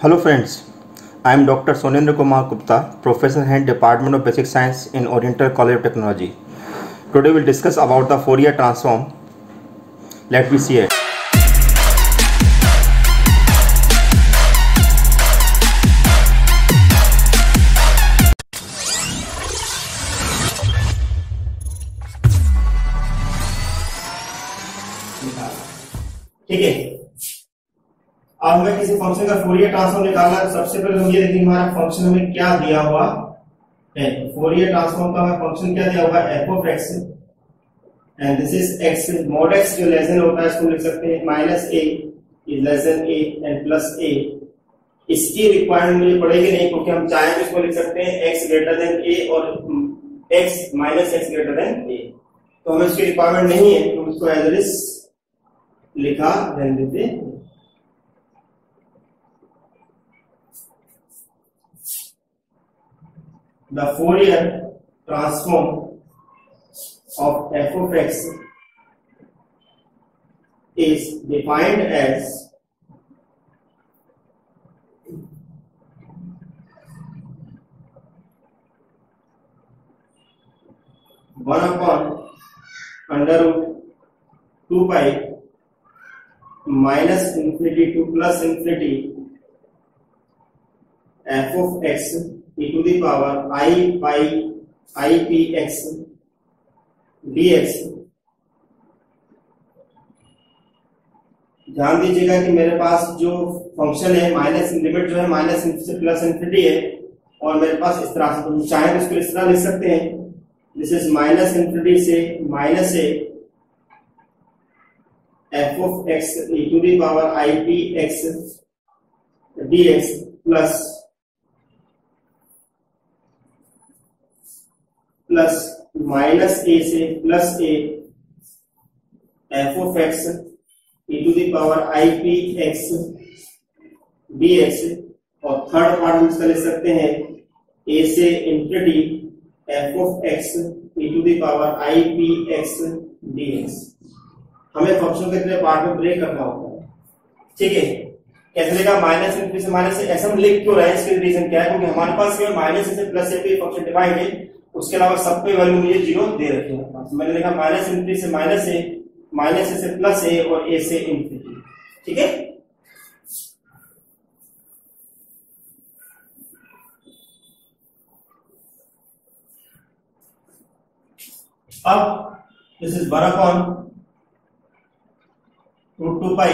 Hello friends, I am Dr. Sonendra Kumar Gupta, Professor Head Department of Basic Science in Oriental College of Technology. Today we will discuss about the Fourier transform. Let me see it. ठीक है और हमें किसी function का Fourier transform निकालना है सबसे पहले हम ये देखेंगे हमारा फंक्शन हमें क्या दिया हुआ है फोरियर ट्रांसफॉर्म का हमें फंक्शन क्या दिया हुआ है f(x) and this is x mod x जो लेस देन होता है इसको लिख सकते हैं -a is less than a and plus a इसकी रिक्वायरमेंट मुझे पड़ेगी नहीं क्योंकि हम चाहे तो इसको लिख सकते हैं x ग्रेटर देन a और हम्म, x minus x greater than a तो हमें इसकी रिक्वायरमेंट नहीं है तो इसको एज इट इज लिखा रहने देते हैं The Fourier transform of f of x is defined as one upon under root 2 pi minus infinity to plus infinity f of x e to the power i by d dx ध्यान दीजिएगा कि मेरे पास जो function है minus limit जो है minus से plus infinity है और मेरे पास इस तरह से तो चाहे तो इसको इस तरह लिख सकते हैं दिस इज माइनस इन्फिनिटी से माइनस है f of x e to the power i p x d x plus plus minus a से plus a f of x e to the power i p x b x और third part हम इसका ले सकते हैं ए से इंटरडी f of x e to the power i p x d x हमें function के इतने पार्ट में ब्रेक करना होता है ठीक है कैसे लेगा माइनस से माइनस से ऐसा हम लिख क्यों रहे हैं इसके रीजन क्या है क्योंकि हमारे पास केवल माइनस से प्लस से फंक्शन डिवाइड है उसके अलावा सब पे वैल्यू मुझे जीरो दे रखे है तो मैंने देखा माइनस इन्फिनिटी से माइनस ए माइनस ए से प्लस ए और ए से इन्फिनिटी ठीक है अब this is 1 upon root two pi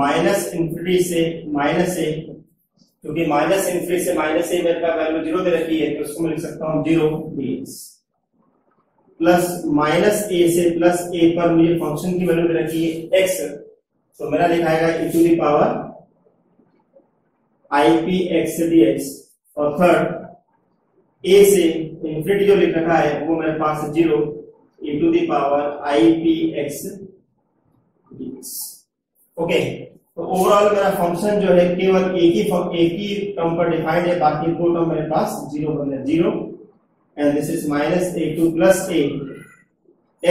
minus infinity से माइनस ए क्योंकि माइनस इनफिनिटी से माइनस ए मेरे का वैल्यू जीरो दे रखी है तो उसको मैं लिख सकता हूँ zero d plus minus a से प्लस ए पर मुझे फंक्शन की वैल्यू रखी है एक्स तो मेरा दिखाएगा e to the power i p x d x और थर्ड ए से इन्फिनिटी जो लिख रखा है वो मेरे पास zero e to the power i p x d x okay तो ओवरऑल मेरा फंक्शन जो है केवल एक ही एक ही टर्म पर डिफाइंड है बाकी दो टर्म मेरे पास जीरो बन गया zero and this is minus a to plus a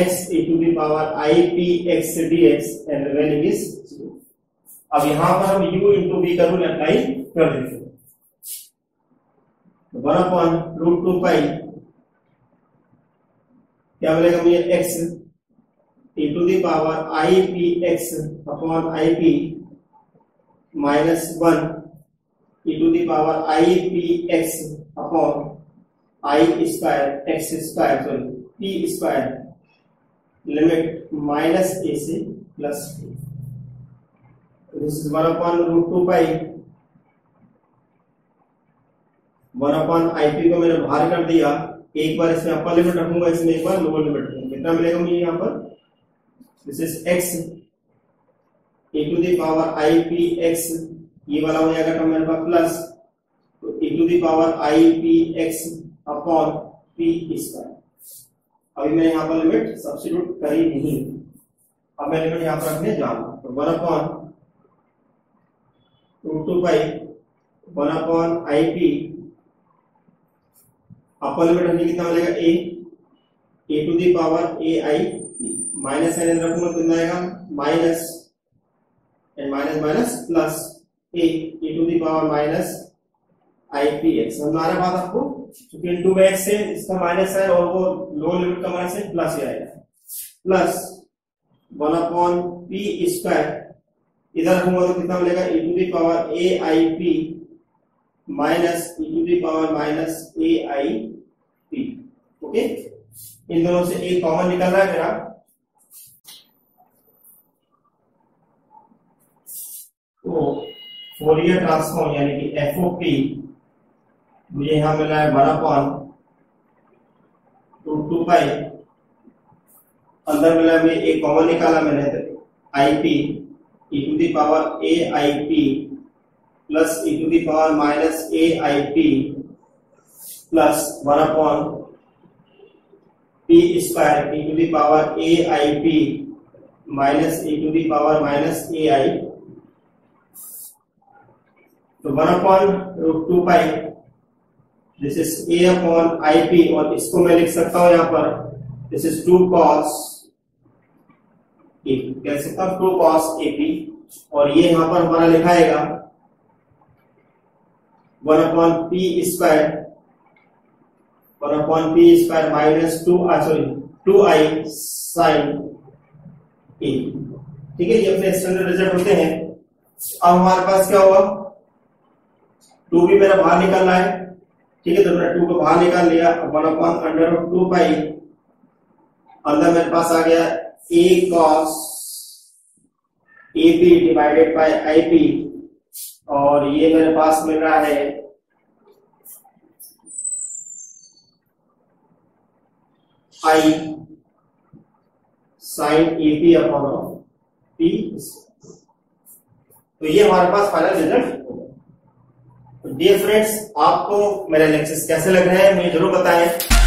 x a to the power i p x d x and value is अब यहां पर हम u इंटू बी का अप्लाई कर देते हैं one upon root two pi क्या बोलेगा मुझे x to the power i p x upon i p minus one e to power i p x upon i square x square sorry P square limit minus A से plus this is one upon root two pi one upon I P को मैंने बाहर कर दिया एक बार इसमें upper limit रखूंगा इसमें एक बार लोअर लिमिट रखूंगा कितना मिलेगा मुझे यहां पर this is X A to the power I P X ये वाला हो जाएगा टर्म मेरे प्लस तो A to the power I P X upon P square अभी मैं यहां पर लिमिट सब्स्टिट्यूट कर ही नहीं अब मैं लिमिट यहां पर रखने जा रहा हूं तो one upon root two by one upon I P upper limit हमें कितना मिलेगा A A to the power A I minus sign रखूंगा कितना आएगा minus and minus minus plus a e to the power minus I P X हमारे पास आपको क्योंकि इन टू में एक्स है इसका माइनस है और वो लो लिमिट का माइनस है प्लस ही आएगा plus one upon P square इधर रखूंगा तो कितना मिलेगा E to the power A I P minus E to the power minus A I P okay इन दोनों से एक कॉमन निकल रहा है मेरा फोरियर ट्रांसफॉर्म यानी कि एफ ओ पी मुझे यहां मिला है बड़ा पॉन टू टू पाई अंदर मिला मैं एक कॉमन निकाला मैंने तो I P E to the power A I P plus E to the power minus A I P plus one upon P square E to the power A I P minus E to the power minus A I तो one upon two pi this is A upon I P और इसको मैं लिख सकता हूं यहां पर this is to cos कह सकता हूं टू कॉस एपी और ये यहां पर हमारा लिखाएगा one upon P square one upon P square minus two sorry two I sine A ठीक है ये अपने स्टैंडर्ड रिजल्ट होते हैं अब हमारे पास क्या हुआ टू भी मेरा बाहर निकालना है ठीक है तो मैंने टू को बाहर निकाल लिया one upon under two pi अंदर मेरे पास आ गया A cos A P divided by I P और ये मेरे पास मिल रहा है I sine A P upon P तो ये हमारे पास फाइनल रिजल्ट होगा डियर फ्रेंड्स आपको मेरा लेक्चर कैसे लग रहा है मुझे जरूर बताएं